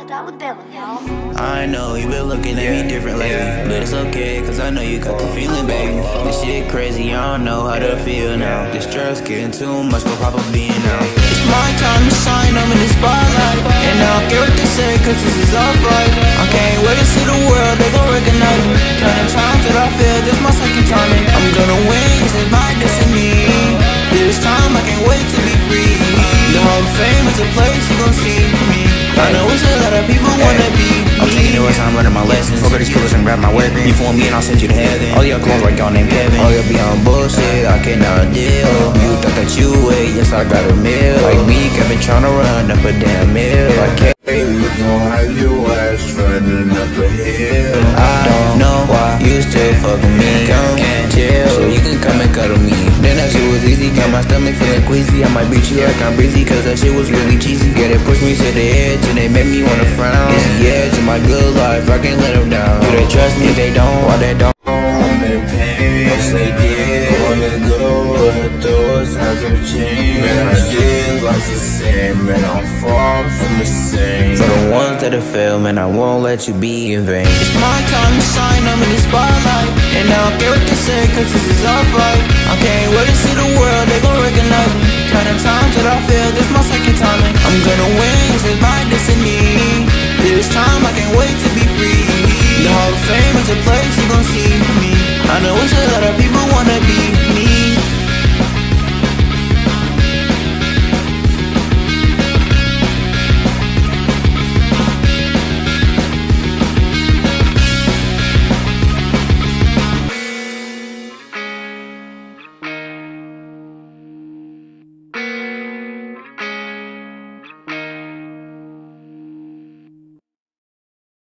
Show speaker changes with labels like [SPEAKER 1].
[SPEAKER 1] dollar bill, y'all.
[SPEAKER 2] I know you been looking at me different lately, but it's okay, cause I know you got the feeling, baby. This shit crazy, I don't know how to feel now. This stress getting too much, go pop a being now. It's my time to shine, I'm in the spotlight. And I don't care what they say, cause this is all right. I can't wait to see the world, they gon' recognize me. Counting times that I feel, this my second time, and I'm gonna win, this is my destiny. This time I can't wait to be free. The Hall of Fame is a place you gon' see me.
[SPEAKER 3] I'm learning my lessons. Fuck these killers and grab my weapon. You fool me and I'll send you to heaven. All your clones like y'all named Kevin.
[SPEAKER 2] All you be on bullshit, I cannot deal. You thought that you wait, yes I got a meal. Like me, I've been tryna run up a damn mill. Like
[SPEAKER 4] Hey, we gon' have your ass running up a hill.
[SPEAKER 2] I don't know why you still fucking me. Come chill, so you can come and cuddle me. Then that shit was easy, got my stomach feeling queasy. I might beat you like I'm breezy, cause that shit was really cheesy. Yeah, they pushed me to the edge and they made me wanna frown. My good life, I can't let them down. Do they trust me? If They don't, why they don't?
[SPEAKER 4] On their pants, they did wanna go, but those hasn't changed. Man, I did like the same, man, I'm far from the same.
[SPEAKER 2] For the ones that have failed, man, I won't let you be in vain. It's my time to shine, I'm in the spotlight. And I don't care what they say, cause this is all right. I can't wait to see to place, you gon' see me. I know it's a lot of people